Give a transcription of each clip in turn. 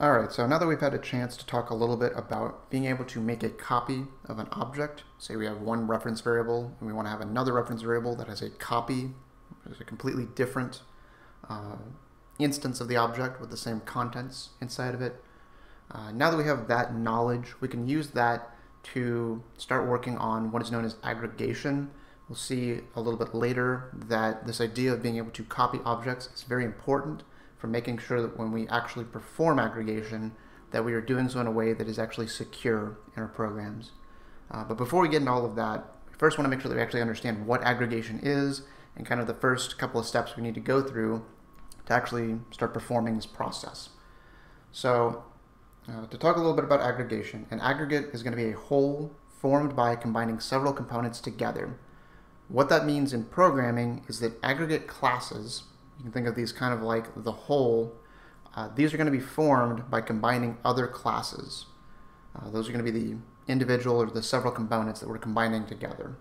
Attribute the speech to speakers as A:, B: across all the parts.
A: All right, so now that we've had a chance to talk a little bit about being able to make a copy of an object, say we have one reference variable and we want to have another reference variable that has a copy, there's a completely different uh, instance of the object with the same contents inside of it. Uh, now that we have that knowledge, we can use that to start working on what is known as aggregation. We'll see a little bit later that this idea of being able to copy objects is very important for making sure that when we actually perform aggregation, that we are doing so in a way that is actually secure in our programs. Uh, but before we get into all of that, we first want to make sure that we actually understand what aggregation is and kind of the first couple of steps we need to go through to actually start performing this process. So uh, to talk a little bit about aggregation, an aggregate is going to be a whole formed by combining several components together. What that means in programming is that aggregate classes you can think of these kind of like the whole. Uh, these are going to be formed by combining other classes. Uh, those are going to be the individual or the several components that we're combining together.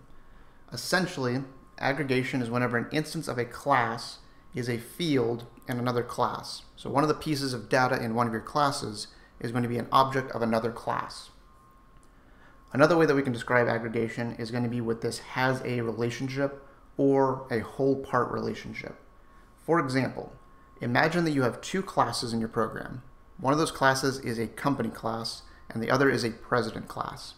A: Essentially, aggregation is whenever an instance of a class is a field in another class. So one of the pieces of data in one of your classes is going to be an object of another class. Another way that we can describe aggregation is going to be with this has a relationship or a whole part relationship. For example, imagine that you have two classes in your program. One of those classes is a company class, and the other is a president class.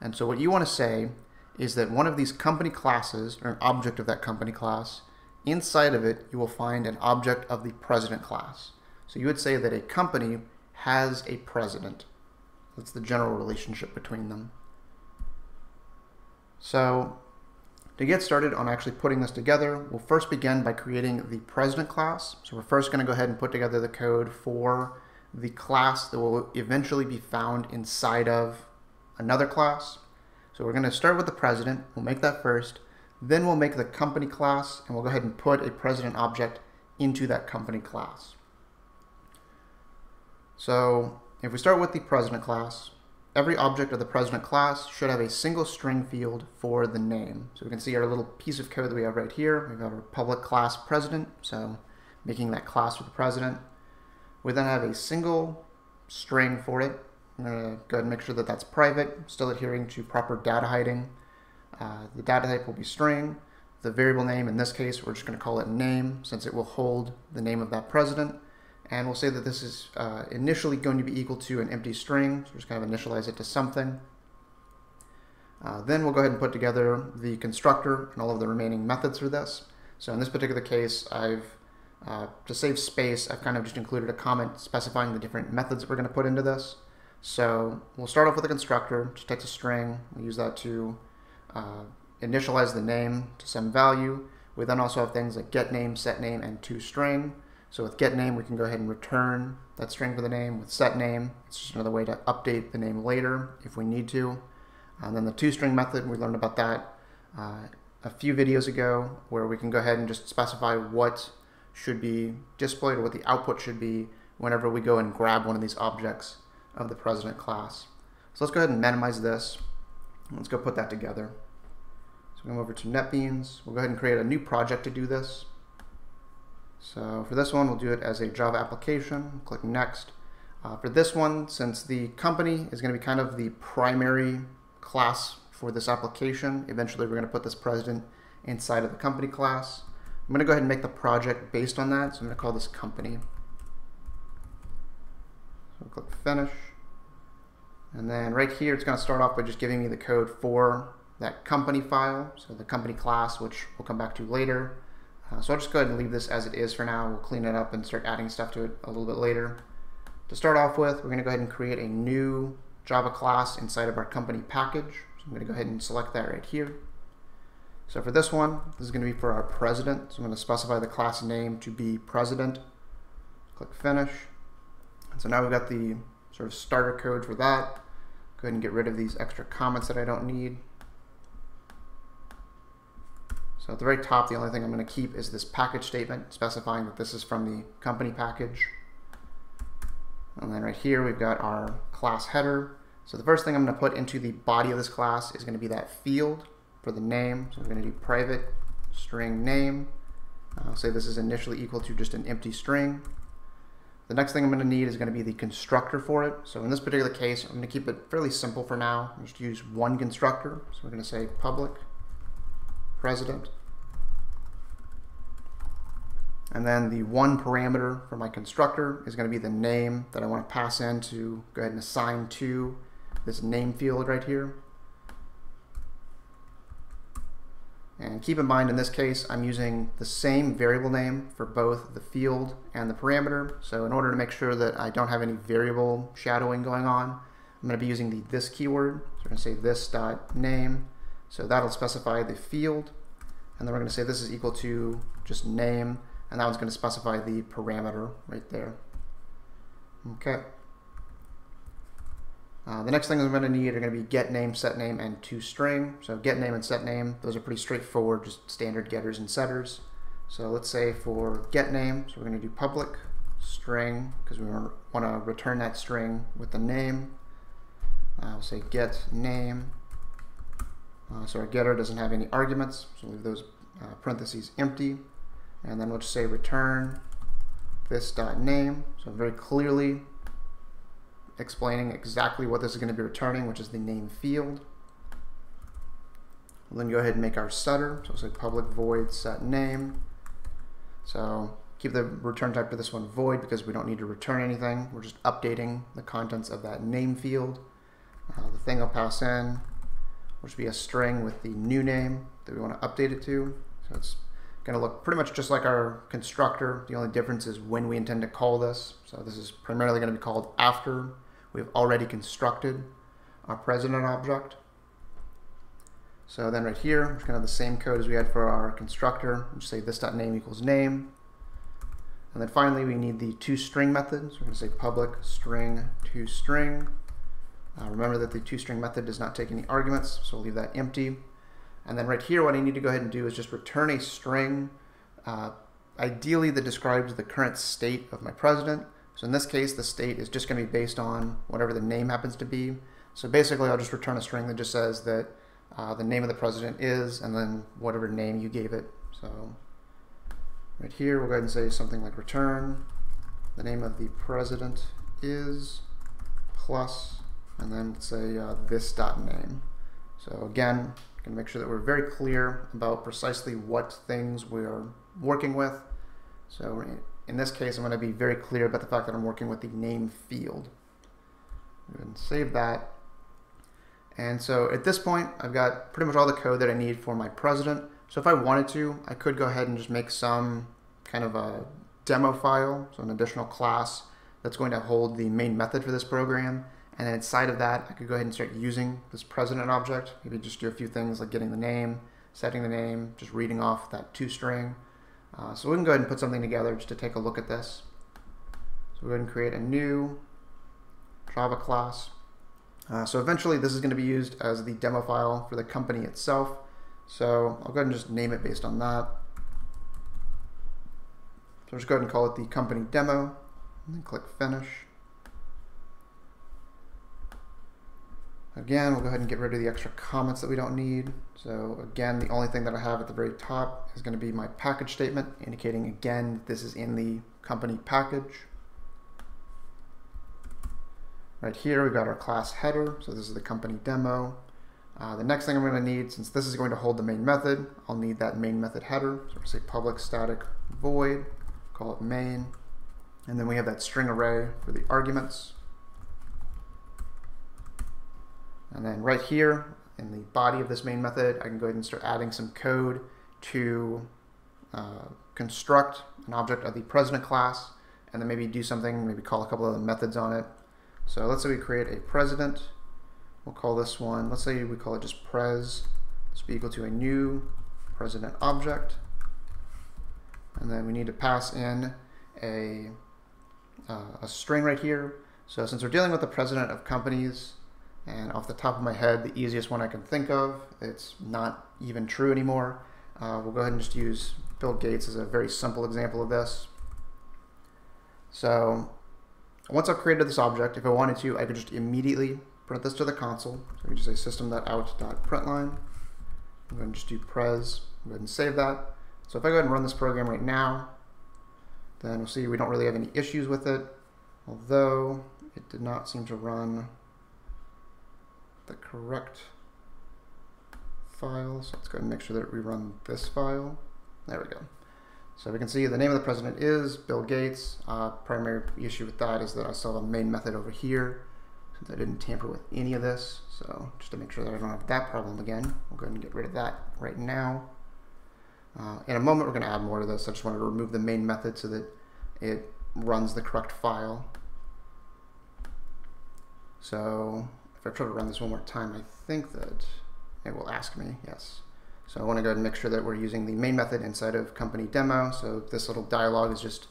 A: And so what you want to say is that one of these company classes, or an object of that company class, inside of it you will find an object of the president class. So you would say that a company has a president. That's the general relationship between them. So to get started on actually putting this together, we'll first begin by creating the president class. So we're first going to go ahead and put together the code for the class that will eventually be found inside of another class. So we're going to start with the president. We'll make that first. Then we'll make the company class, and we'll go ahead and put a president object into that company class. So if we start with the president class, every object of the president class should have a single string field for the name. So we can see our little piece of code that we have right here. We've got our public class president, so making that class for the president. We then have a single string for it. I'm going to go ahead and make sure that that's private, still adhering to proper data hiding. Uh, the data type will be string. The variable name, in this case, we're just going to call it name since it will hold the name of that president and we'll say that this is uh, initially going to be equal to an empty string, so just kind of initialize it to something. Uh, then we'll go ahead and put together the constructor and all of the remaining methods for this. So in this particular case, I've uh, to save space, I've kind of just included a comment specifying the different methods that we're going to put into this. So we'll start off with a constructor, which takes a string. We use that to uh, initialize the name to some value. We then also have things like get name, set name, and toString. So with get name, we can go ahead and return that string for the name. With set name, it's just another way to update the name later if we need to. And then the toString method, we learned about that uh, a few videos ago, where we can go ahead and just specify what should be displayed or what the output should be whenever we go and grab one of these objects of the president class. So let's go ahead and minimize this. Let's go put that together. So we come over to NetBeans. We'll go ahead and create a new project to do this. So for this one, we'll do it as a Java application. Click Next. Uh, for this one, since the company is going to be kind of the primary class for this application, eventually we're going to put this president inside of the company class. I'm going to go ahead and make the project based on that. So I'm going to call this company. So click Finish. And then right here, it's going to start off by just giving me the code for that company file. So the company class, which we'll come back to later. Uh, so I'll just go ahead and leave this as it is for now. We'll clean it up and start adding stuff to it a little bit later. To start off with, we're going to go ahead and create a new Java class inside of our company package. So I'm going to go ahead and select that right here. So for this one, this is going to be for our president. So I'm going to specify the class name to be president. Click finish. And so now we've got the sort of starter code for that. Go ahead and get rid of these extra comments that I don't need. So at the very top, the only thing I'm going to keep is this package statement specifying that this is from the company package. And then right here, we've got our class header. So the first thing I'm going to put into the body of this class is going to be that field for the name. So we're going to do private string name. I'll say this is initially equal to just an empty string. The next thing I'm going to need is going to be the constructor for it. So in this particular case, I'm going to keep it fairly simple for now. Just use one constructor. So we're going to say public president. And then the one parameter for my constructor is going to be the name that I want to pass in to go ahead and assign to this name field right here. And keep in mind in this case, I'm using the same variable name for both the field and the parameter. So in order to make sure that I don't have any variable shadowing going on, I'm going to be using the this keyword. So we're going to say this dot name. So that'll specify the field. And then we're going to say this is equal to just name. And that one's going to specify the parameter right there. Okay. Uh, the next thing I'm going to need are going to be get name, set name, and toString. So get name and set name, those are pretty straightforward, just standard getters and setters. So let's say for get name, so we're going to do public string because we want to return that string with the name. Uh, will say get name. Uh, so our getter doesn't have any arguments, so leave those uh, parentheses empty. And then we'll just say return this dot name. So very clearly explaining exactly what this is going to be returning, which is the name field. We'll then go ahead and make our setter. So we'll say public void set name. So keep the return type for this one void because we don't need to return anything. We're just updating the contents of that name field. Uh, the thing I'll pass in will just be a string with the new name that we want to update it to. So it's going to look pretty much just like our constructor. The only difference is when we intend to call this. So this is primarily going to be called after We've already constructed our president object. So then right here, we're going to have the same code as we had for our constructor. We'll say this.name equals name. And then finally, we need the toString method. So we're going to say public string toString. Uh, remember that the toString method does not take any arguments, so we'll leave that empty. And then right here, what I need to go ahead and do is just return a string, uh, ideally that describes the current state of my president. So in this case, the state is just going to be based on whatever the name happens to be. So basically, I'll just return a string that just says that uh, the name of the president is, and then whatever name you gave it. So right here, we'll go ahead and say something like return the name of the president is plus, and then say uh, this dot name. So again, to make sure that we're very clear about precisely what things we're working with. So in this case, I'm going to be very clear about the fact that I'm working with the name field. And save that. And so at this point, I've got pretty much all the code that I need for my president. So if I wanted to, I could go ahead and just make some kind of a demo file, so an additional class that's going to hold the main method for this program. And then inside of that, I could go ahead and start using this president object. Maybe just do a few things like getting the name, setting the name, just reading off that toString. Uh, so we can go ahead and put something together just to take a look at this. So we'll go ahead and create a new Java class. Uh, so eventually this is going to be used as the demo file for the company itself. So I'll go ahead and just name it based on that. So just go ahead and call it the company demo and then click finish. Again, we'll go ahead and get rid of the extra comments that we don't need. So again, the only thing that I have at the very top is going to be my package statement, indicating again this is in the company package. Right here, we've got our class header. So this is the company demo. Uh, the next thing I'm going to need, since this is going to hold the main method, I'll need that main method header. So we'll say public static void, call it main. And then we have that string array for the arguments. And then right here in the body of this main method, I can go ahead and start adding some code to uh, construct an object of the president class, and then maybe do something, maybe call a couple of the methods on it. So let's say we create a president. We'll call this one, let's say we call it just pres. This will be equal to a new president object. And then we need to pass in a, uh, a string right here. So since we're dealing with the president of companies, and off the top of my head, the easiest one I can think of, it's not even true anymore. Uh, we'll go ahead and just use Bill Gates as a very simple example of this. So once I've created this object, if I wanted to, I could just immediately print this to the console. So we just say system.out.println. I'm going to just do pres, go ahead and save that. So if I go ahead and run this program right now, then we'll see we don't really have any issues with it. although it did not seem to run the correct file. So let's go and make sure that we run this file. There we go. So we can see the name of the president is Bill Gates. Uh, primary issue with that is that I still have a main method over here since I didn't tamper with any of this. So just to make sure that I don't have that problem again, we'll go ahead and get rid of that right now. Uh, in a moment, we're going to add more to this. I just wanted to remove the main method so that it runs the correct file. So if I try to run this one more time, I think that it will ask me, yes. So I want to go ahead and make sure that we're using the main method inside of company demo. So this little dialog is just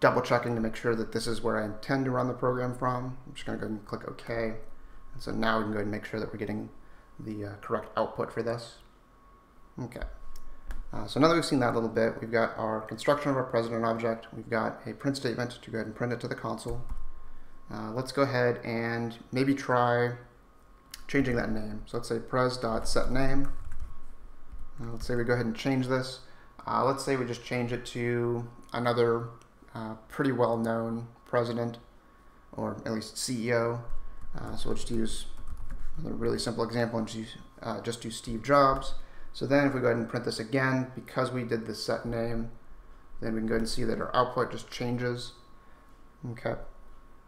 A: double checking to make sure that this is where I intend to run the program from. I'm just going to go ahead and click OK. And so now we can go ahead and make sure that we're getting the uh, correct output for this. Okay. Uh, so now that we've seen that a little bit, we've got our construction of our president object. We've got a print statement to go ahead and print it to the console. Uh, let's go ahead and maybe try changing that name. So let's say pres.setName. Uh, let's say we go ahead and change this. Uh, let's say we just change it to another uh, pretty well-known president, or at least CEO. Uh, so we'll just use a really simple example and just uh, just do Steve Jobs. So then if we go ahead and print this again, because we did the set name, then we can go ahead and see that our output just changes. Okay.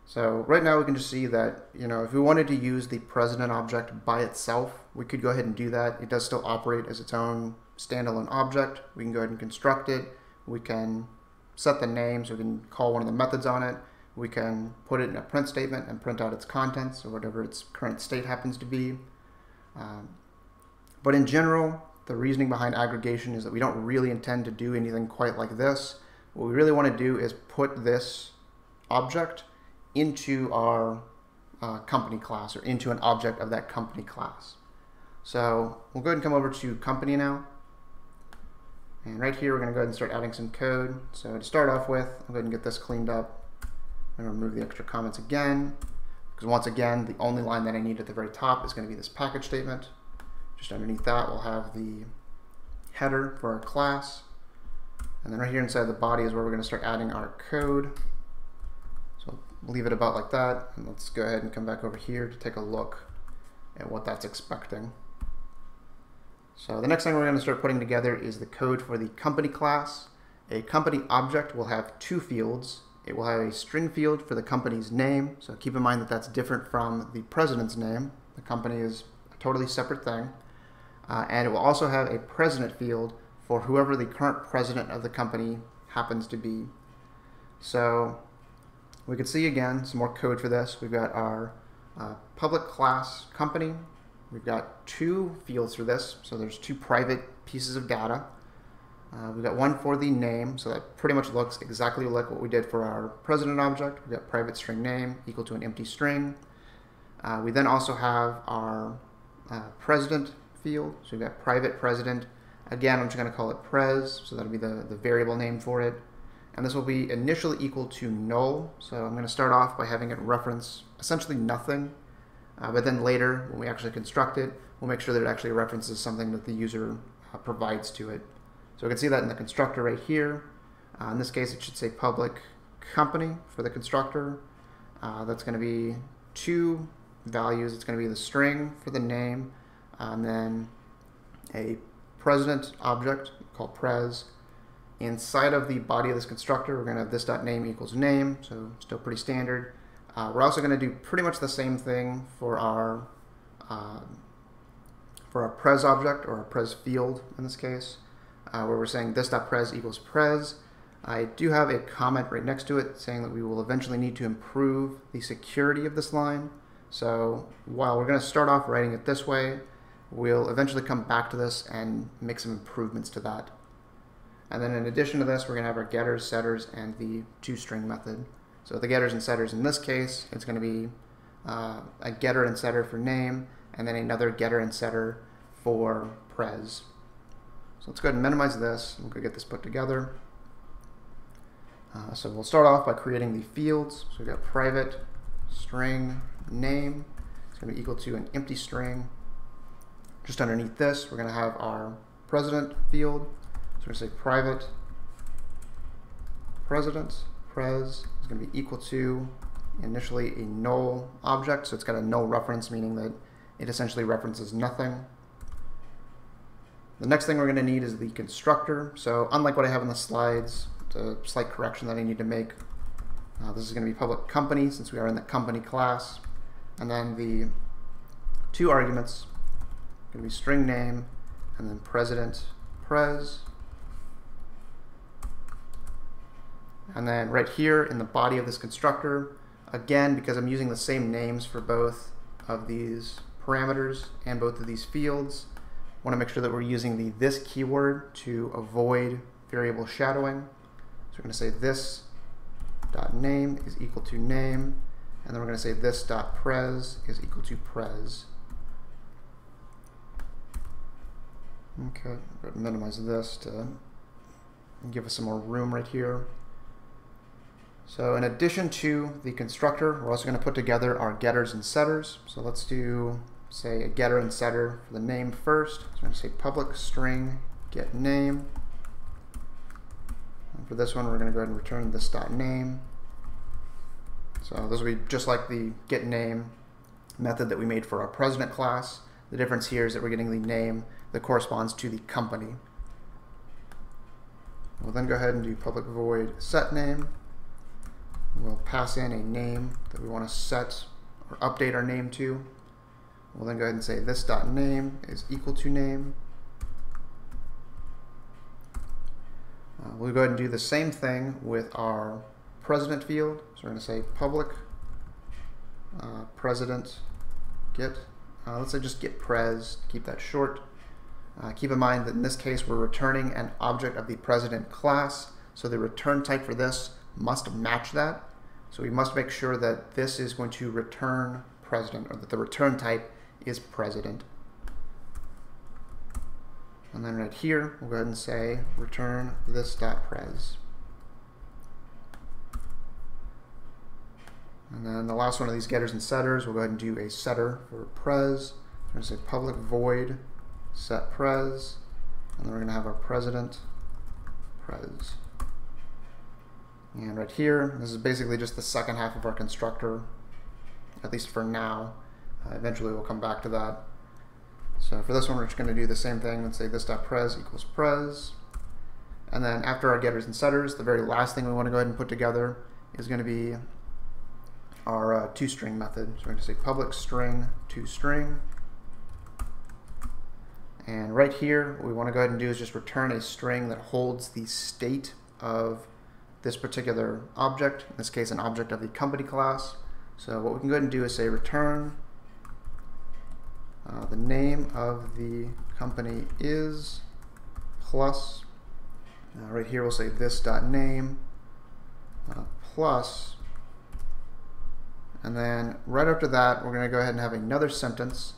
A: So right now we can just see that, you know, if we wanted to use the president object by itself, we could go ahead and do that. It does still operate as its own standalone object. We can go ahead and construct it. We can set the name, so we can call one of the methods on it. We can put it in a print statement and print out its contents or whatever its current state happens to be. Um, but in general, the reasoning behind aggregation is that we don't really intend to do anything quite like this. What we really want to do is put this object into our uh, company class or into an object of that company class. So we'll go ahead and come over to company now. And right here, we're going to go ahead and start adding some code. So to start off with, I'll go ahead and get this cleaned up and remove the extra comments again. Because once again, the only line that I need at the very top is going to be this package statement. Just underneath that, we'll have the header for our class. And then right here inside the body is where we're going to start adding our code. Leave it about like that. And let's go ahead and come back over here to take a look at what that's expecting. So the next thing we're going to start putting together is the code for the company class. A company object will have two fields. It will have a string field for the company's name. So keep in mind that that's different from the president's name. The company is a totally separate thing. Uh, and it will also have a president field for whoever the current president of the company happens to be. So we can see again some more code for this. We've got our uh, public class company. We've got two fields for this. So there's two private pieces of data. Uh, we've got one for the name, so that pretty much looks exactly like what we did for our president object. We've got private string name equal to an empty string. Uh, we then also have our uh, president field. So we've got private president. Again, I'm just going to call it pres, so that'll be the, the variable name for it. And this will be initially equal to null. So I'm going to start off by having it reference essentially nothing. Uh, but then later, when we actually construct it, we'll make sure that it actually references something that the user uh, provides to it. So we can see that in the constructor right here. Uh, in this case, it should say public company for the constructor. Uh, that's going to be two values. It's going to be the string for the name and then a president object called pres. Inside of the body of this constructor, we're going to have this dot name equals name, so still pretty standard. Uh, we're also going to do pretty much the same thing for our uh, for our pres object or our pres field in this case, uh, where we're saying this dot pres equals pres. I do have a comment right next to it saying that we will eventually need to improve the security of this line. So while we're going to start off writing it this way, We'll eventually come back to this and make some improvements to that. And then in addition to this, we're going to have our getters, setters, and the toString method. So the getters and setters in this case, it's going to be uh, a getter and setter for name, and then another getter and setter for pres. So let's go ahead and minimize this. We'll go get this put together. Uh, so we'll start off by creating the fields. So we've got private string name. It's going to be equal to an empty string just underneath this, we're going to have our president field. So we're going to say private president pres is going to be equal to initially a null object. So it's got a null reference, meaning that it essentially references nothing. The next thing we're going to need is the constructor. So unlike what I have in the slides, a slight correction that I need to make. Uh, this is going to be public company since we are in the company class. And then the two arguments going to be string name and then president pres. And then right here in the body of this constructor, again, because I'm using the same names for both of these parameters and both of these fields, want to make sure that we're using the this keyword to avoid variable shadowing. So we're going to say this dot name is equal to name, and then we're going to say this dot pres is equal to pres. Okay, minimize this to give us some more room right here. So in addition to the constructor, we're also going to put together our getters and setters. So let's do, say, a getter and setter for the name first. So I'm going to say public string get name. And for this one, we're going to go ahead and return this dot name. So this will be just like the get name method that we made for our president class. The difference here is that we're getting the name that corresponds to the company. We'll then go ahead and do public void set name. We'll pass in a name that we want to set or update our name to. We'll then go ahead and say this dot name is equal to name. Uh, we'll go ahead and do the same thing with our president field. So we're going to say public uh, president get. Uh, let's say just get pres, keep that short. Uh, keep in mind that in this case we're returning an object of the president class. So the return type for this must match that. So we must make sure that this is going to return president or that the return type is president. And then right here, we'll go ahead and say return this dot pres. And then the last one of these getters and setters, we'll go ahead and do a setter for pres. We're going to say public void set pres. And then we're going to have our president pres. And right here, this is basically just the second half of our constructor, at least for now. Uh, eventually we'll come back to that. So for this one, we're just going to do the same thing and say this dot pres equals pres. And then after our getters and setters, the very last thing we want to go ahead and put together is going to be our uh, toString method. So we're going to say public string toString. And right here, what we want to go ahead and do is just return a string that holds the state of this particular object, in this case an object of the company class. So what we can go ahead and do is say return uh, the name of the company is plus, uh, right here we'll say this dot name uh, plus, and then right after that we're going to go ahead and have another sentence.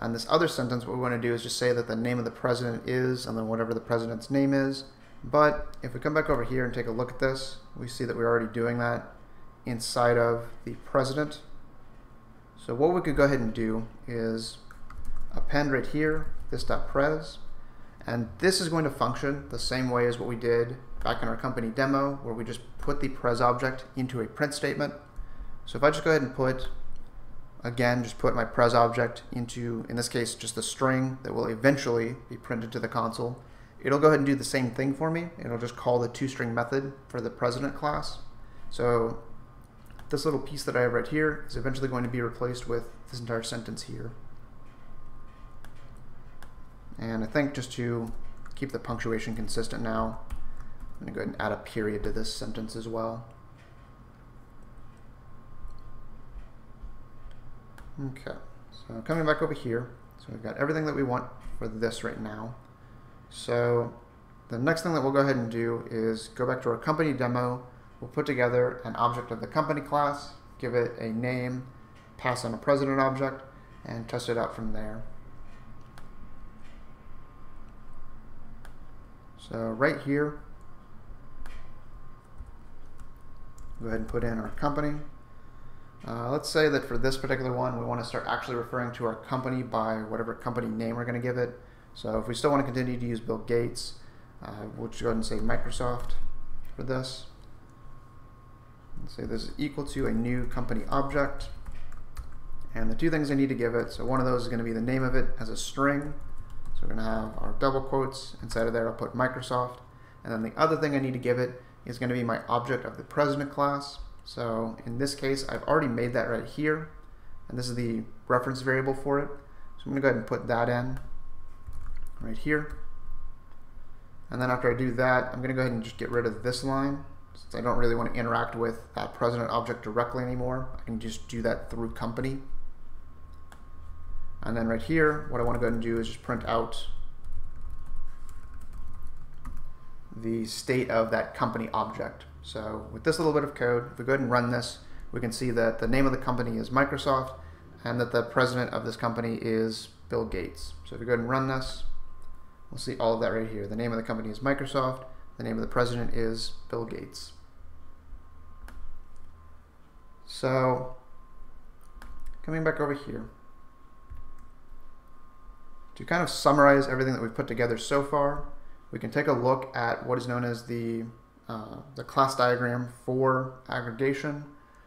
A: And this other sentence, what we want to do is just say that the name of the president is, and then whatever the president's name is. But if we come back over here and take a look at this, we see that we're already doing that inside of the president. So what we could go ahead and do is append right here, this pres, and this is going to function the same way as what we did back in our company demo, where we just put the pres object into a print statement. So if I just go ahead and put, again, just put my pres object into, in this case, just the string that will eventually be printed to the console, it'll go ahead and do the same thing for me. It'll just call the toString method for the president class. So this little piece that I have right here is eventually going to be replaced with this entire sentence here. And I think just to keep the punctuation consistent now, I'm going to go ahead and add a period to this sentence as well. Okay, so coming back over here, so we've got everything that we want for this right now. So the next thing that we'll go ahead and do is go back to our company demo. We'll put together an object of the company class, give it a name, pass on a president object, and test it out from there. So right here, go ahead and put in our company. Uh, let's say that for this particular one, we want to start actually referring to our company by whatever company name we're going to give it. So if we still want to continue to use Bill Gates, uh, we'll just go ahead and say Microsoft for this. say this is equal to a new company object. And the two things I need to give it, so one of those is going to be the name of it as a string. So we're going to have our double quotes. Inside of there, I'll put Microsoft. And then the other thing I need to give it is going to be my object of the president class. So in this case, I've already made that right here. And this is the reference variable for it. So I'm going to go ahead and put that in right here. And then after I do that, I'm going to go ahead and just get rid of this line since I don't really want to interact with that president object directly anymore. I can just do that through company. And then right here, what I want to go ahead and do is just print out the state of that company object. So with this little bit of code, if we go ahead and run this, we can see that the name of the company is Microsoft and that the president of this company is Bill Gates. So if we go ahead and run this, we'll see all of that right here. The name of the company is Microsoft. The name of the president is Bill Gates. So coming back over here, to kind of summarize everything that we've put together so far, we can take a look at what is known as the, uh, the class diagram for aggregation.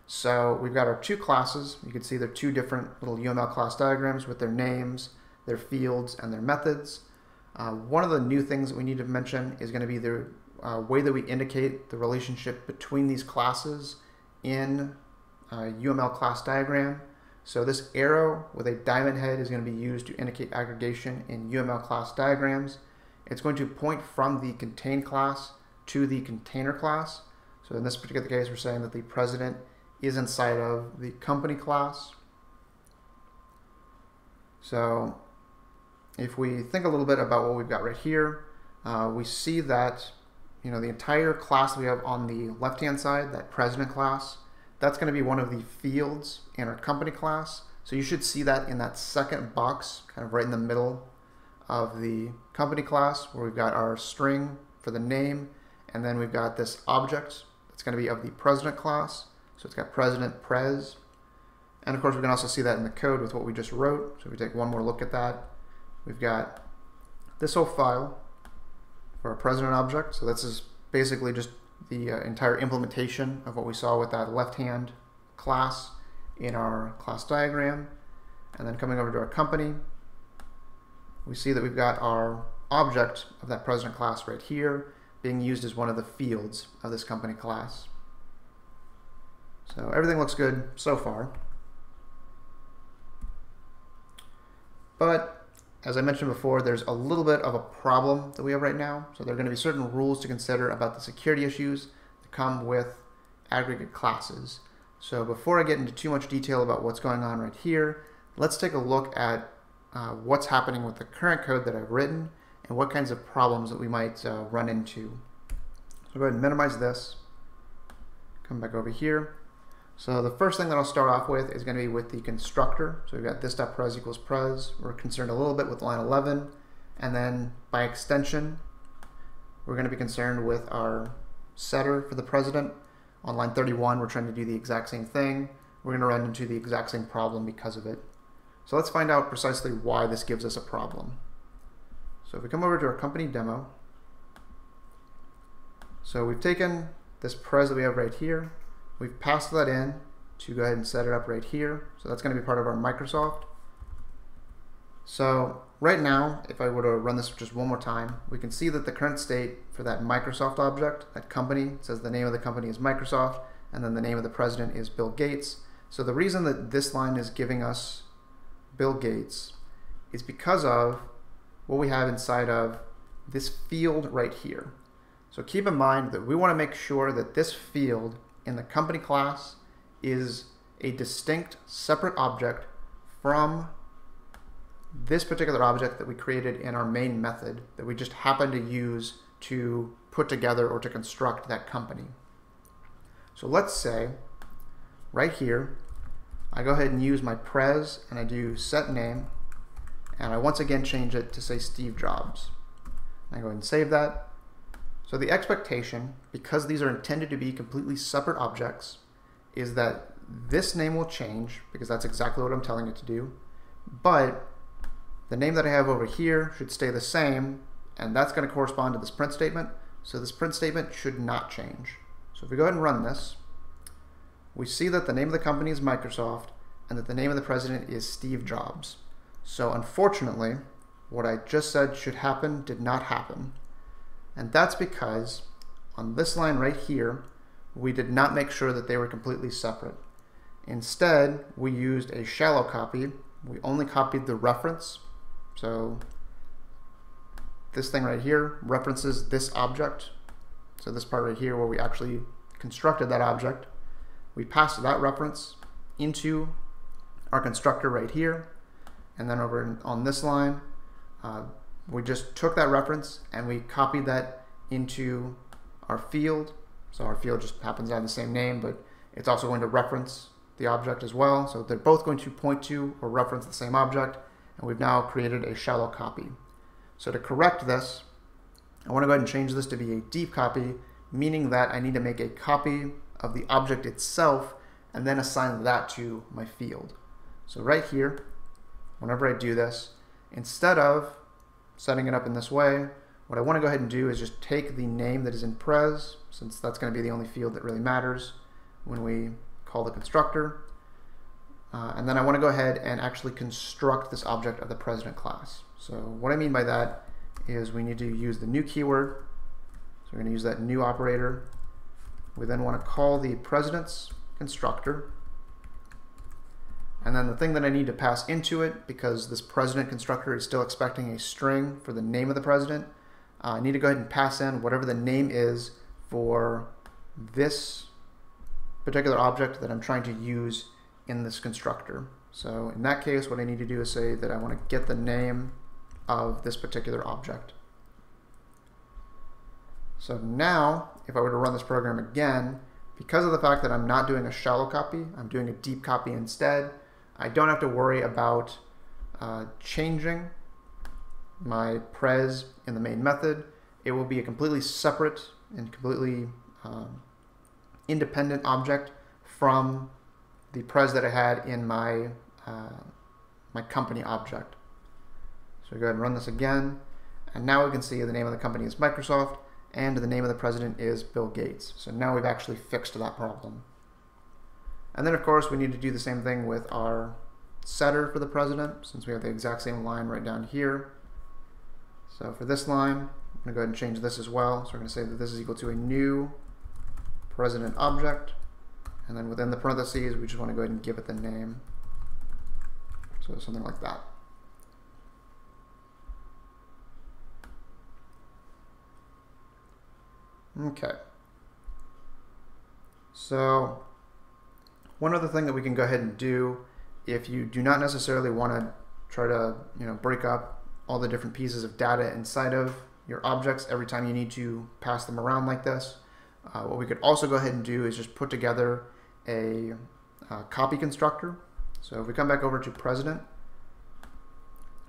A: So we've got our two classes. You can see they're two different little UML class diagrams with their names, their fields, and their methods. Uh, one of the new things that we need to mention is going to be the uh, way that we indicate the relationship between these classes in UML class diagram. So this arrow with a diamond head is going to be used to indicate aggregation in UML class diagrams. It's going to point from the contain class to the container class. So in this particular case, we're saying that the president is inside of the company class. So if we think a little bit about what we've got right here, uh, we see that you know the entire class we have on the left-hand side, that president class, that's going to be one of the fields in our company class. So you should see that in that second box, kind of right in the middle of the company class, where we've got our string for the name, and then we've got this object that's going to be of the president class. So it's got president pres. And of course, we can also see that in the code with what we just wrote. So if we take one more look at that, we've got this whole file for our president object. So this is basically just the uh, entire implementation of what we saw with that left-hand class in our class diagram. And then coming over to our company, we see that we've got our object of that president class right here being used as one of the fields of this company class. So everything looks good so far. But as I mentioned before, there's a little bit of a problem that we have right now. So there are going to be certain rules to consider about the security issues that come with aggregate classes. So before I get into too much detail about what's going on right here, let's take a look at uh, what's happening with the current code that I've written and what kinds of problems that we might uh, run into. So go ahead and minimize this. Come back over here. So the first thing that I'll start off with is going to be with the constructor. So we've got this.pres equals pres. We're concerned a little bit with line 11. And then by extension, we're going to be concerned with our setter for the president. On line 31, we're trying to do the exact same thing. We're going to run into the exact same problem because of it. So let's find out precisely why this gives us a problem. So if we come over to our company demo, so we've taken this pres that we have right here, We've passed that in to go ahead and set it up right here. So that's going to be part of our Microsoft. So right now, if I were to run this just one more time, we can see that the current state for that Microsoft object, that company, says the name of the company is Microsoft, and then the name of the president is Bill Gates. So the reason that this line is giving us Bill Gates is because of what we have inside of this field right here. So keep in mind that we want to make sure that this field in the company class is a distinct separate object from this particular object that we created in our main method that we just happen to use to put together or to construct that company. So let's say right here, I go ahead and use my pres and I do set name and I once again change it to say Steve Jobs. I go ahead and save that so the expectation, because these are intended to be completely separate objects, is that this name will change, because that's exactly what I'm telling it to do, but the name that I have over here should stay the same, and that's going to correspond to this print statement, so this print statement should not change. So if we go ahead and run this, we see that the name of the company is Microsoft and that the name of the president is Steve Jobs. So unfortunately, what I just said should happen did not happen. And that's because on this line right here, we did not make sure that they were completely separate. Instead, we used a shallow copy. We only copied the reference. So this thing right here references this object. So this part right here where we actually constructed that object. We passed that reference into our constructor right here. And then over on this line, uh, we just took that reference and we copied that into our field. So our field just happens to have the same name, but it's also going to reference the object as well. So they're both going to point to or reference the same object. And we've now created a shallow copy. So to correct this, I want to go ahead and change this to be a deep copy, meaning that I need to make a copy of the object itself and then assign that to my field. So right here, whenever I do this, instead of setting it up in this way, what I want to go ahead and do is just take the name that is in pres, since that's going to be the only field that really matters when we call the constructor. Uh, and then I want to go ahead and actually construct this object of the president class. So what I mean by that is we need to use the new keyword. So we're going to use that new operator. We then want to call the president's constructor. And then the thing that I need to pass into it, because this president constructor is still expecting a string for the name of the president, uh, I need to go ahead and pass in whatever the name is for this particular object that I'm trying to use in this constructor. So in that case, what I need to do is say that I want to get the name of this particular object. So now, if I were to run this program again, because of the fact that I'm not doing a shallow copy, I'm doing a deep copy instead, I don't have to worry about uh, changing my pres in the main method. It will be a completely separate and completely um, independent object from the pres that I had in my, uh, my company object. So go ahead and run this again. And now we can see the name of the company is Microsoft and the name of the president is Bill Gates. So now we've actually fixed that problem. And then of course we need to do the same thing with our setter for the president since we have the exact same line right down here. So for this line, I'm going to go ahead and change this as well. So we're going to say that this is equal to a new president object. And then within the parentheses, we just want to go ahead and give it the name. So something like that. Okay. So one other thing that we can go ahead and do if you do not necessarily want to try to you know break up all the different pieces of data inside of your objects every time you need to pass them around like this, uh, what we could also go ahead and do is just put together a, a uh, copy constructor. So if we come back over to president,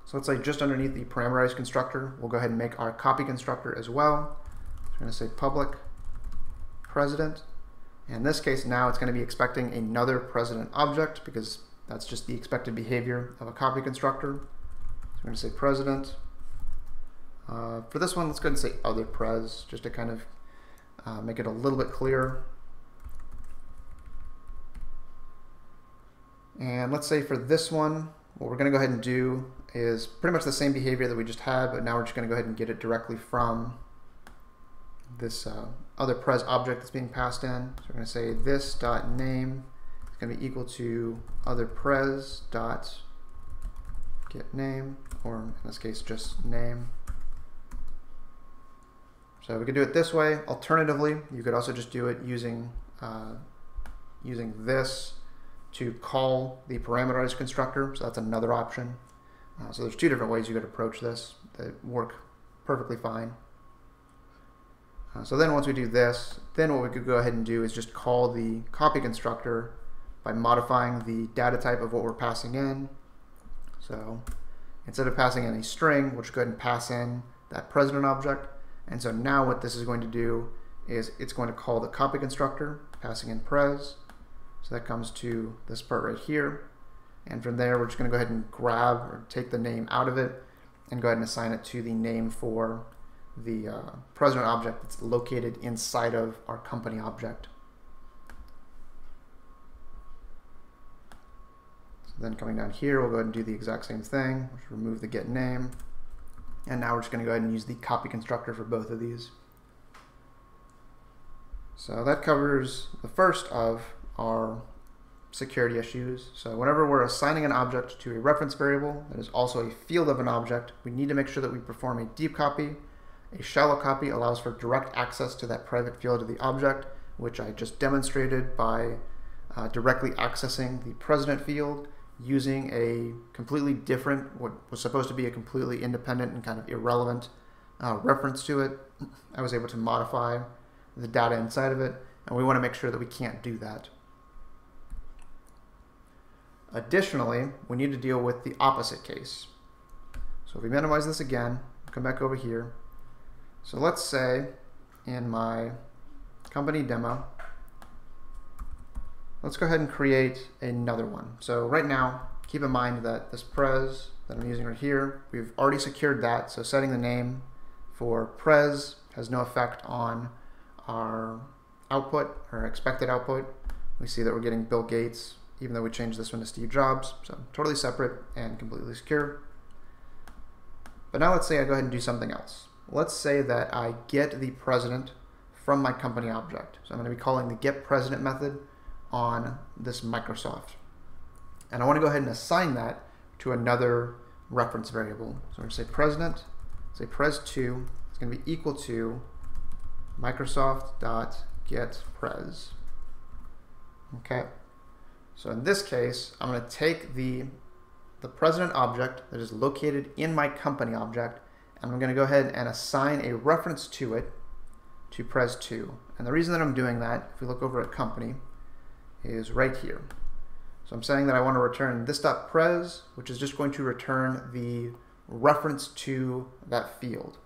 A: so let's say just underneath the parameterized constructor, we'll go ahead and make our copy constructor as well. So we're going to say public president. In this case, now it's going to be expecting another president object because that's just the expected behavior of a copy constructor. So we're going to say president. Uh, for this one, let's go ahead and say other pres, just to kind of uh, make it a little bit clearer. And let's say for this one, what we're going to go ahead and do is pretty much the same behavior that we just had, but now we're just going to go ahead and get it directly from this uh, other pres object that's being passed in. So we're going to say this dot name is going to be equal to other pres dot get name, or in this case just name. So we could do it this way. Alternatively, you could also just do it using uh, using this to call the parameterized constructor. So that's another option. Uh, so there's two different ways you could approach this that work perfectly fine. Uh, so then once we do this, then what we could go ahead and do is just call the copy constructor by modifying the data type of what we're passing in. So instead of passing in a string, we'll just go ahead and pass in that president object. And so now what this is going to do is it's going to call the copy constructor, passing in pres. So that comes to this part right here. And from there, we're just going to go ahead and grab or take the name out of it and go ahead and assign it to the name for the uh, president object that's located inside of our company object. So then coming down here, we'll go ahead and do the exact same thing. remove the get name. And now we're just going to go ahead and use the copy constructor for both of these. So that covers the first of our security issues. So whenever we're assigning an object to a reference variable that is also a field of an object, we need to make sure that we perform a deep copy. A shallow copy allows for direct access to that private field of the object, which I just demonstrated by uh, directly accessing the president field using a completely different, what was supposed to be a completely independent and kind of irrelevant uh, reference to it. I was able to modify the data inside of it, and we want to make sure that we can't do that. Additionally, we need to deal with the opposite case. So if we minimize this again, come back over here. So let's say in my company demo, let's go ahead and create another one. So right now, keep in mind that this Prez that I'm using right here, we've already secured that. So setting the name for Prez has no effect on our output, our expected output. We see that we're getting Bill Gates even though we changed this one to Steve Jobs. So totally separate and completely secure. But now let's say I go ahead and do something else. Let's say that I get the president from my company object. So I'm going to be calling the get president method on this Microsoft. And I want to go ahead and assign that to another reference variable. So I'm going to say president, say pres2 is going to be equal to Microsoft.getPres. Okay. So in this case, I'm going to take the, the president object that is located in my company object, I'm going to go ahead and assign a reference to it to pres2. And the reason that I'm doing that, if we look over at company, is right here. So I'm saying that I want to return this.pres, which is just going to return the reference to that field.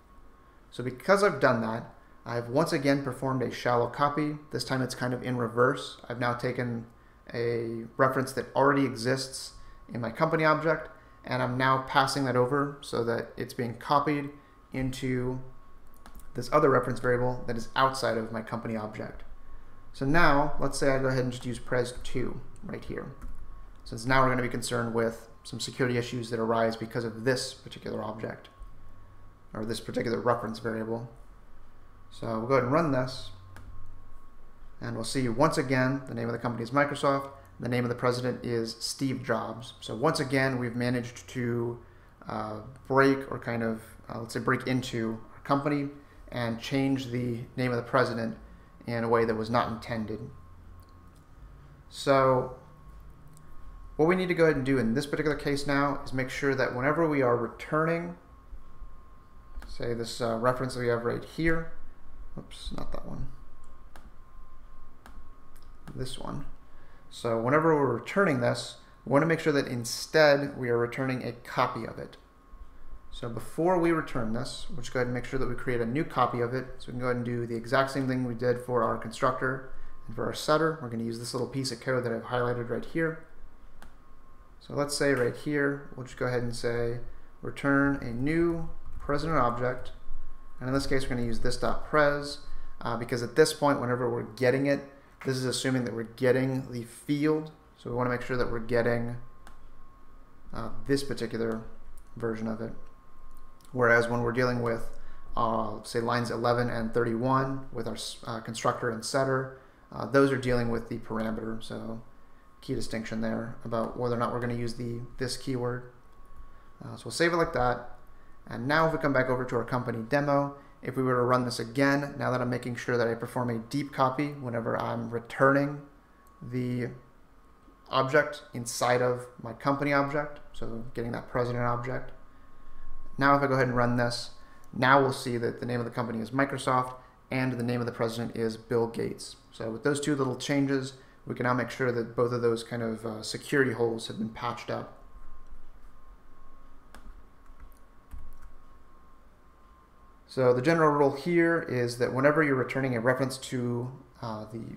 A: So because I've done that, I've once again performed a shallow copy. This time it's kind of in reverse. I've now taken a reference that already exists in my company object, and I'm now passing that over so that it's being copied into this other reference variable that is outside of my company object. So now, let's say I go ahead and just use pres2 right here. Since now we're going to be concerned with some security issues that arise because of this particular object, or this particular reference variable. So we'll go ahead and run this. And we'll see once again, the name of the company is Microsoft. The name of the president is Steve Jobs. So once again, we've managed to uh, break or kind of, uh, let's say, break into our company and change the name of the president in a way that was not intended. So what we need to go ahead and do in this particular case now is make sure that whenever we are returning, say this uh, reference that we have right here, oops, not that one, this one. So whenever we're returning this, we want to make sure that instead we are returning a copy of it. So before we return this, we'll just go ahead and make sure that we create a new copy of it. So we can go ahead and do the exact same thing we did for our constructor and for our setter. We're going to use this little piece of code that I've highlighted right here. So let's say right here, we'll just go ahead and say return a new president object. And in this case, we're going to use this pres uh, because at this point, whenever we're getting it, this is assuming that we're getting the field. So we want to make sure that we're getting uh, this particular version of it. Whereas when we're dealing with, uh, say, lines 11 and 31 with our uh, constructor and setter, uh, those are dealing with the parameter. So key distinction there about whether or not we're going to use the this keyword. Uh, so we'll save it like that. And now if we come back over to our company demo, if we were to run this again, now that I'm making sure that I perform a deep copy whenever I'm returning the object inside of my company object, so getting that president object. Now if I go ahead and run this, now we'll see that the name of the company is Microsoft and the name of the president is Bill Gates. So with those two little changes, we can now make sure that both of those kind of uh, security holes have been patched up. So the general rule here is that whenever you're returning a reference to uh, the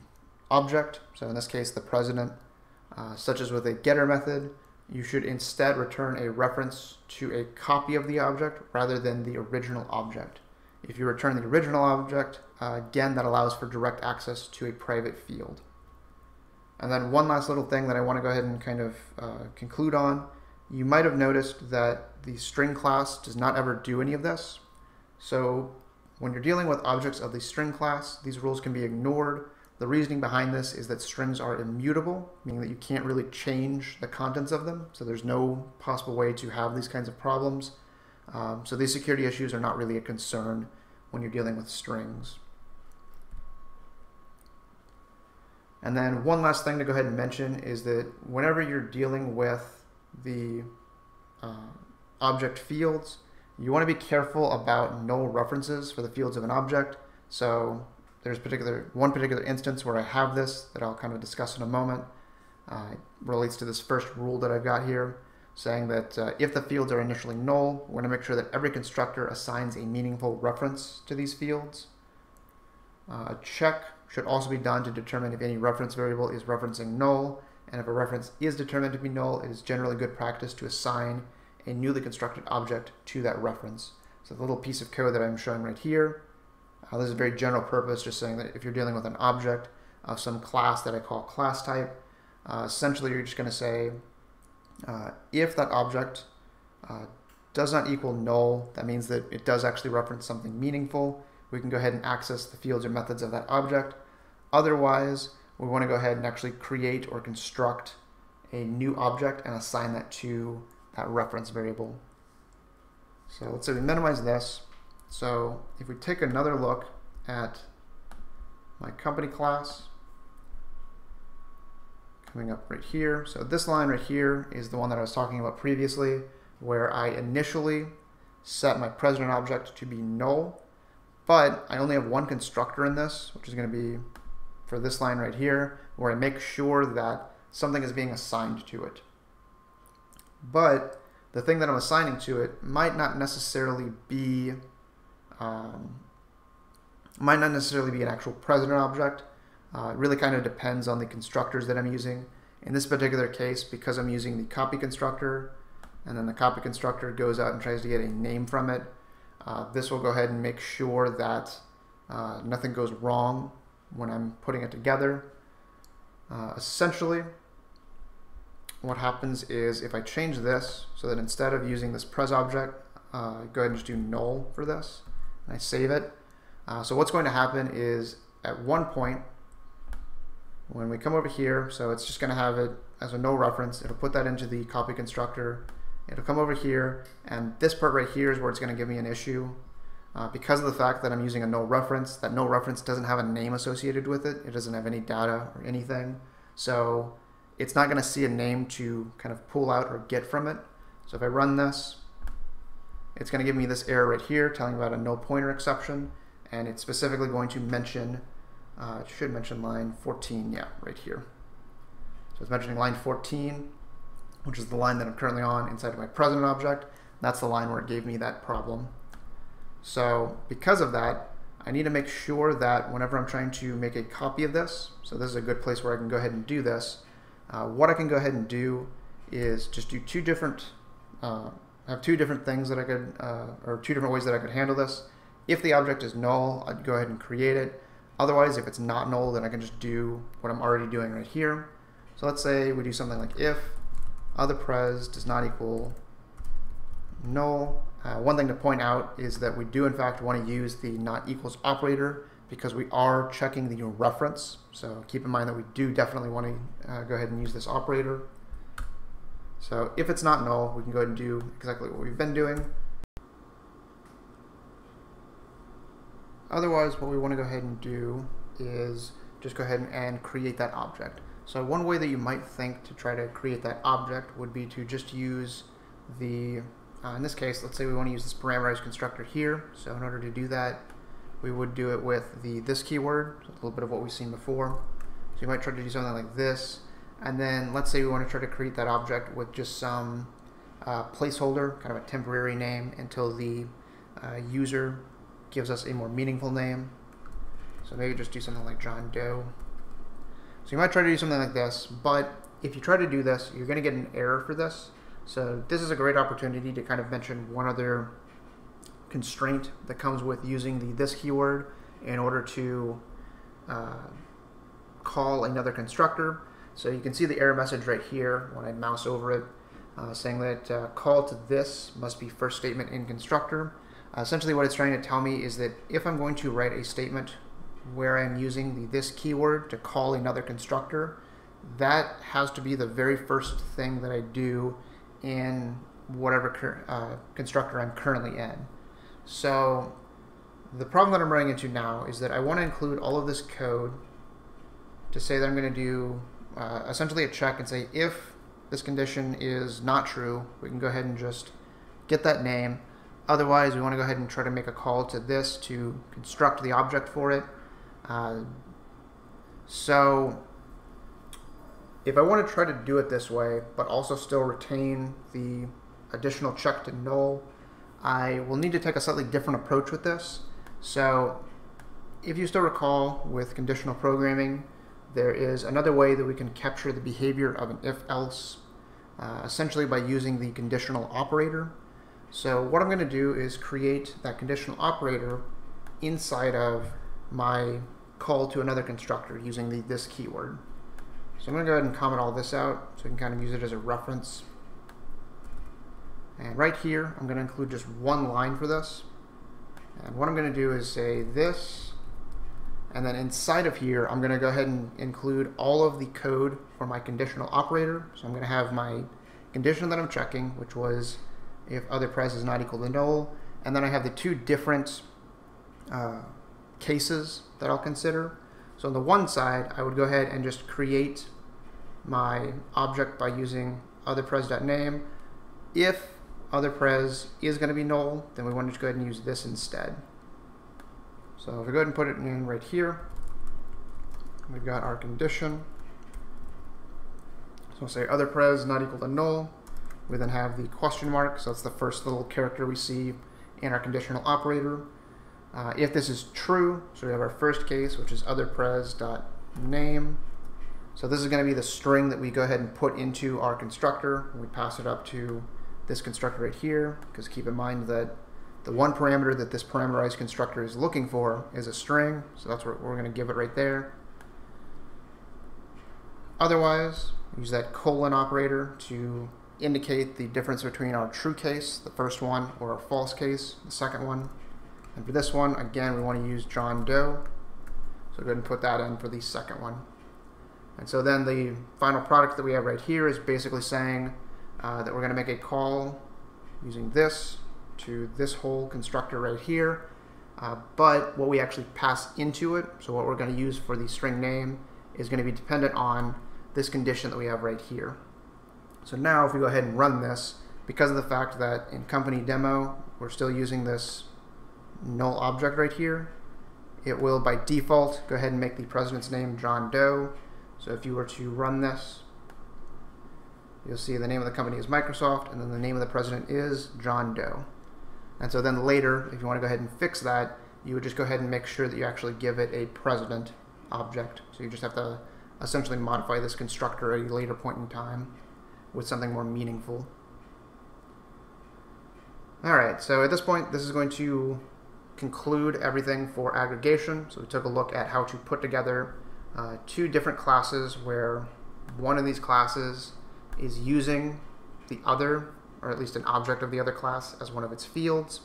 A: object, so in this case the president, uh, such as with a getter method, you should instead return a reference to a copy of the object rather than the original object. If you return the original object, uh, again, that allows for direct access to a private field. And then one last little thing that I want to go ahead and kind of uh, conclude on. You might have noticed that the string class does not ever do any of this. So when you're dealing with objects of the string class, these rules can be ignored. The reasoning behind this is that strings are immutable, meaning that you can't really change the contents of them. So there's no possible way to have these kinds of problems. Um, so these security issues are not really a concern when you're dealing with strings. And then one last thing to go ahead and mention is that whenever you're dealing with the uh, object fields, you want to be careful about null references for the fields of an object. So there's particular one particular instance where I have this that I'll kind of discuss in a moment. Uh, relates to this first rule that I've got here, saying that uh, if the fields are initially null, we're going to make sure that every constructor assigns a meaningful reference to these fields. Uh, a check should also be done to determine if any reference variable is referencing null, and if a reference is determined to be null, it is generally good practice to assign a newly constructed object to that reference. So the little piece of code that I'm showing right here, uh, this is a very general purpose, just saying that if you're dealing with an object of some class that I call class type, uh, essentially you're just going to say uh, if that object uh, does not equal null, that means that it does actually reference something meaningful. We can go ahead and access the fields or methods of that object. Otherwise, we want to go ahead and actually create or construct a new object and assign that to reference variable. So let's say we minimize this. So if we take another look at my company class, coming up right here. So this line right here is the one that I was talking about previously, where I initially set my president object to be null, but I only have one constructor in this, which is going to be for this line right here, where I make sure that something is being assigned to it. But the thing that I'm assigning to it might not necessarily be um, might not necessarily be an actual president object. Uh, it really kind of depends on the constructors that I'm using. In this particular case, because I'm using the copy constructor, and then the copy constructor goes out and tries to get a name from it, uh, this will go ahead and make sure that uh, nothing goes wrong when I'm putting it together. Uh, essentially, what happens is if I change this so that instead of using this pres object, uh, go ahead and just do null for this, and I save it. Uh, so what's going to happen is at one point, when we come over here, so it's just going to have it as a null reference, it'll put that into the copy constructor, it'll come over here, and this part right here is where it's going to give me an issue. Uh, because of the fact that I'm using a null reference, that null reference doesn't have a name associated with it, it doesn't have any data or anything. So it's not going to see a name to kind of pull out or get from it. So if I run this, it's going to give me this error right here telling about a null pointer exception, and it's specifically going to mention, uh, it should mention line 14, yeah, right here. So it's mentioning line 14, which is the line that I'm currently on inside of my president object. That's the line where it gave me that problem. So because of that, I need to make sure that whenever I'm trying to make a copy of this, so this is a good place where I can go ahead and do this, uh, what I can go ahead and do is just do two different, uh, have two different things that I could, uh, or two different ways that I could handle this. If the object is null, I'd go ahead and create it. Otherwise, if it's not null, then I can just do what I'm already doing right here. So let's say we do something like if other pres does not equal null. Uh, one thing to point out is that we do in fact want to use the not equals operator because we are checking the reference. So keep in mind that we do definitely want to uh, go ahead and use this operator. So if it's not null, we can go ahead and do exactly what we've been doing. Otherwise, what we want to go ahead and do is just go ahead and create that object. So one way that you might think to try to create that object would be to just use the, uh, in this case, let's say we want to use this parameterized constructor here. So in order to do that, we would do it with the this keyword, so a little bit of what we've seen before. So you might try to do something like this, and then let's say we want to try to create that object with just some uh, placeholder, kind of a temporary name, until the uh, user gives us a more meaningful name. So maybe just do something like John Doe. So you might try to do something like this, but if you try to do this, you're going to get an error for this. So this is a great opportunity to kind of mention one other constraint that comes with using the this keyword in order to uh, call another constructor. So you can see the error message right here when I mouse over it, uh, saying that uh, call to this must be first statement in constructor. Uh, essentially what it's trying to tell me is that if I'm going to write a statement where I'm using the this keyword to call another constructor, that has to be the very first thing that I do in whatever uh, constructor I'm currently in. So the problem that I'm running into now is that I want to include all of this code to say that I'm going to do uh, essentially a check and say if this condition is not true, we can go ahead and just get that name. Otherwise, we want to go ahead and try to make a call to this to construct the object for it. Uh, so if I want to try to do it this way, but also still retain the additional check to null, I will need to take a slightly different approach with this. So if you still recall with conditional programming, there is another way that we can capture the behavior of an if-else, uh, essentially by using the conditional operator. So what I'm going to do is create that conditional operator inside of my call to another constructor using the this keyword. So I'm going to go ahead and comment all this out so we can kind of use it as a reference. And right here, I'm going to include just one line for this. And what I'm going to do is say this and then inside of here, I'm going to go ahead and include all of the code for my conditional operator. So I'm going to have my condition that I'm checking, which was if other pres is not equal to null. And then I have the two different uh, cases that I'll consider. So on the one side, I would go ahead and just create my object by using otherpres.name. If otherpres is going to be null, then we want to go ahead and use this instead. So if we go ahead and put it in right here, we've got our condition. So we'll say other pres not equal to null. We then have the question mark, so that's the first little character we see in our conditional operator. Uh, if this is true, so we have our first case, which is other pres dot name. So this is going to be the string that we go ahead and put into our constructor. We pass it up to this constructor right here, because keep in mind that the one parameter that this parameterized constructor is looking for is a string, so that's what we're going to give it right there. Otherwise, use that colon operator to indicate the difference between our true case, the first one, or our false case, the second one. And for this one, again, we want to use John Doe. So go ahead and put that in for the second one. And so then the final product that we have right here is basically saying uh, that we're going to make a call using this to this whole constructor right here. Uh, but what we actually pass into it, so what we're going to use for the string name, is going to be dependent on this condition that we have right here. So now if we go ahead and run this, because of the fact that in company demo, we're still using this null object right here, it will by default go ahead and make the president's name John Doe. So if you were to run this, you'll see the name of the company is Microsoft, and then the name of the president is John Doe. And so then later, if you want to go ahead and fix that, you would just go ahead and make sure that you actually give it a president object. So you just have to essentially modify this constructor at a later point in time with something more meaningful. All right, so at this point, this is going to conclude everything for aggregation. So we took a look at how to put together uh, two different classes where one of these classes is using the other or at least an object of the other class as one of its fields.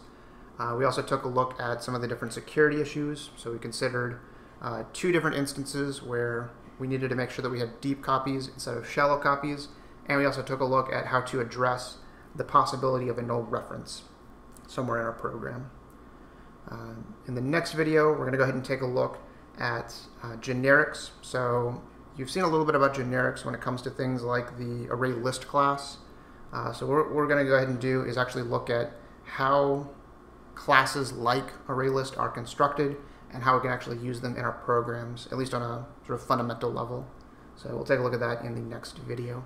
A: Uh, we also took a look at some of the different security issues. So we considered uh, two different instances where we needed to make sure that we had deep copies instead of shallow copies. And we also took a look at how to address the possibility of a null reference somewhere in our program. Uh, in the next video, we're going to go ahead and take a look at uh, generics. So you've seen a little bit about generics when it comes to things like the array list class. Uh, so what we're going to go ahead and do is actually look at how classes like ArrayList are constructed and how we can actually use them in our programs, at least on a sort of fundamental level. So we'll take a look at that in the next video.